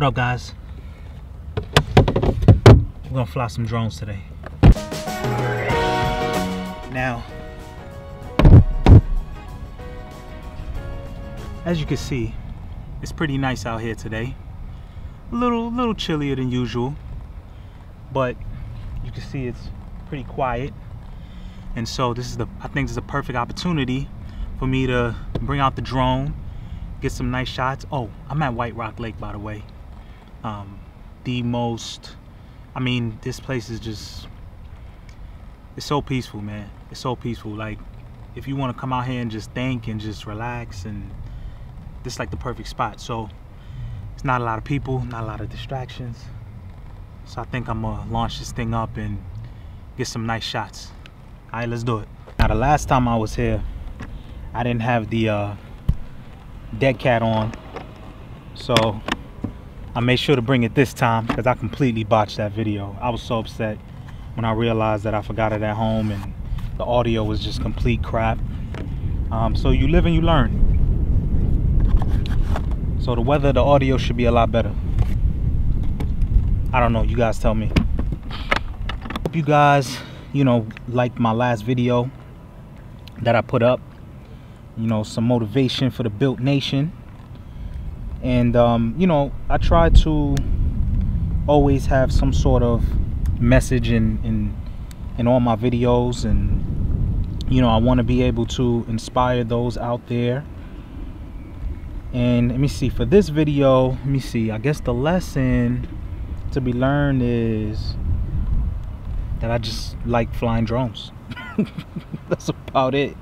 What up, guys? We're gonna fly some drones today. Now, as you can see, it's pretty nice out here today. A little, little chillier than usual, but you can see it's pretty quiet. And so this is the, I think this is a perfect opportunity for me to bring out the drone, get some nice shots. Oh, I'm at White Rock Lake, by the way. Um, the most I mean, this place is just, it's so peaceful, man. It's so peaceful. Like, if you want to come out here and just think and just relax, and this is like the perfect spot. So, it's not a lot of people, not a lot of distractions. So I think I'm gonna launch this thing up and get some nice shots. All right, let's do it. Now, the last time I was here, I didn't have the uh, dead cat on. So I made sure to bring it this time because I completely botched that video. I was so upset when I realized that I forgot it at home and the audio was just complete crap. Um, so you live and you learn. So the weather, the audio should be a lot better. I don't know, you guys tell me. Hope you guys, you know, like my last video that I put up. You know, some motivation for the BuiltNation and um, you know i try to always have some sort of message in in in all my videos. And you know i want to be able to inspire those out there. And let me see for this video let me see i guess the lesson to be learned is that i just like flying drones. That's about it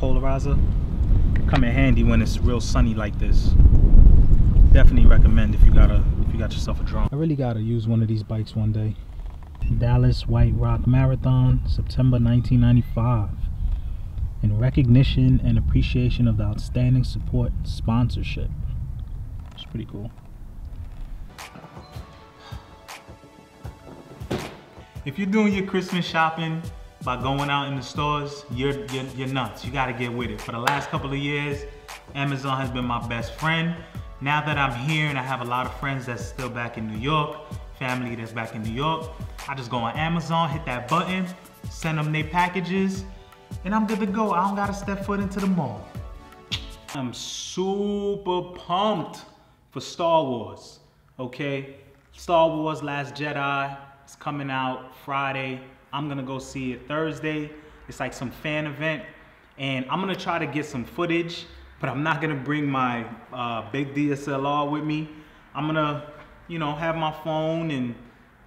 polarizer. Come in handy when it's real sunny like this. Definitely recommend if you got a if you got yourself a drone. I really gotta use one of these bikes one day. Dallas white rock marathon september 1995 in recognition and appreciation of the outstanding support sponsorship. It's pretty cool. If you're doing your christmas shopping by going out in the stores, you're, you're, you're nuts. You gotta get with it. For the last couple of years, Amazon has been my best friend. Now that I'm here and I have a lot of friends that's still back in New York, family that's back in New York, I just go on Amazon, hit that button, send them their packages, and I'm good to go. I don't gotta step foot into the mall. I'm super pumped for Star Wars, okay? Star Wars Last Jedi is coming out Friday. I'm gonna go see it Thursday. It's like some fan event. And I'm gonna try to get some footage, but I'm not gonna bring my uh, big DSLR with me. I'm gonna, you know, have my phone and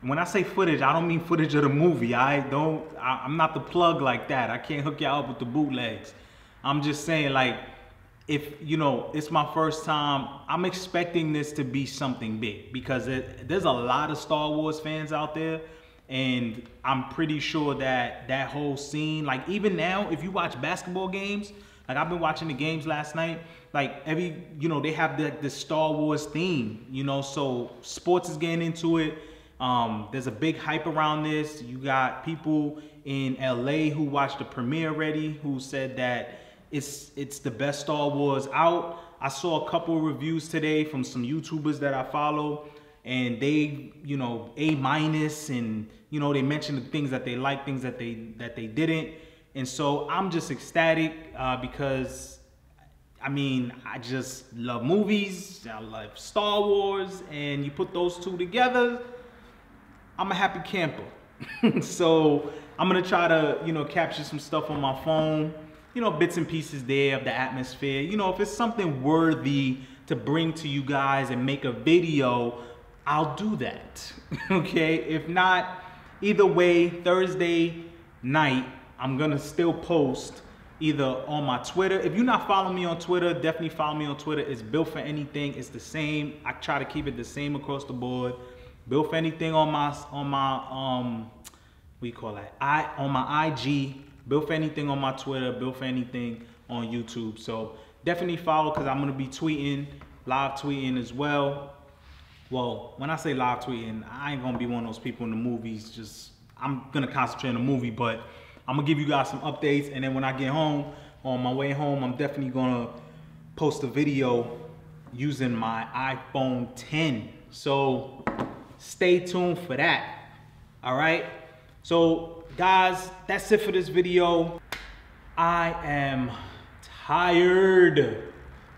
when I say footage, I don't mean footage of the movie. I don't, I, am not the plug like that. I can't hook y'all up with the bootlegs. I'm just saying like, if, you know, it's my first time, I'm expecting this to be something big because it, there's a lot of Star Wars fans out there and I'm pretty sure that that whole scene, like even now, if you watch basketball games, like I've been watching the games last night, like every, you know, they have the, Star Wars theme, you know, so sports is getting into it. Um, there's a big hype around this. You got people in LA who watched the premiere already who said that it's it's the best Star Wars out. I saw a couple reviews today from some YouTubers that I follow and they, you know, A minus and you know, they mentioned the things that they like, things that they that they didn't. And so I'm just ecstatic uh, because I mean, I just love movies, I love Star Wars, and you put those two together, I'm a happy camper. so I'm gonna try to, you know, capture some stuff on my phone, you know, bits and pieces there of the atmosphere. You know, if it's something worthy to bring to you guys and make a video I'll do that. okay? If not, either way, Thursday night, I'm gonna still post either on my Twitter. If you're not following me on Twitter, definitely follow me on Twitter. It's built for anything. It's the same. I try to keep it the same across the board. Built for anything on my on my um we call that? I on my IG. Built for anything on my Twitter. Built for anything on YouTube. So definitely follow because I'm gonna be tweeting, live tweeting as well. Well, when I say live tweeting, I ain't gonna be one of those people in the movies. Just I'm gonna concentrate on the movie, but I'm gonna give you guys some updates. And then when I get home, on my way home, I'm definitely gonna post a video using my iPhone 10. So stay tuned for that. All right. So guys, that's it for this video. I am tired.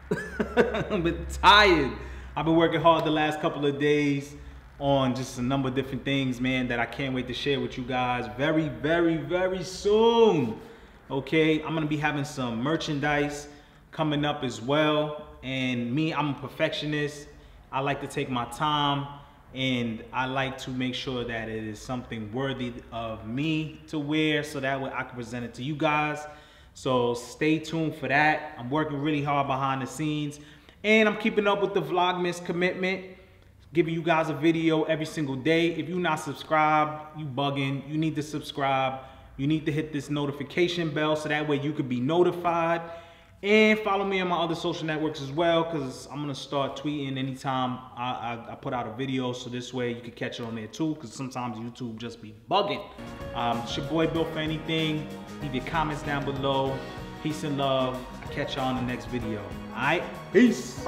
I'm tired. I've been working hard the last couple of days on just a number of different things, man, that I can't wait to share with you guys very, very, very soon. Okay, I'm gonna be having some merchandise coming up as well. And me, I'm a perfectionist. I like to take my time and I like to make sure that it is something worthy of me to wear so that way I can present it to you guys. So stay tuned for that. I'm working really hard behind the scenes and I'm keeping up with the Vlogmas commitment giving you guys a video every single day. If you're not subscribed, you bugging. You need to subscribe. You need to hit this notification bell so that way you could be notified. And follow me on my other social networks as well because I'm going to start tweeting anytime I, I, I, put out a video. So this way you can catch it on there too because sometimes YouTube just be bugging. Um, it's your boy Built for Anything. Leave your comments down below. Peace and love. I'll catch y'all in the next video. All right? Peace.